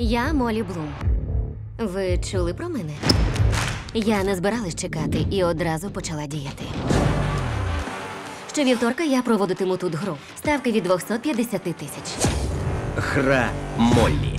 Я Молі Блум. Ви чули про мене? Я не збиралась чекати і одразу почала діяти. Щовівторка я проводитиму тут гру. Ставки від 250 тисяч. Гра Моллі.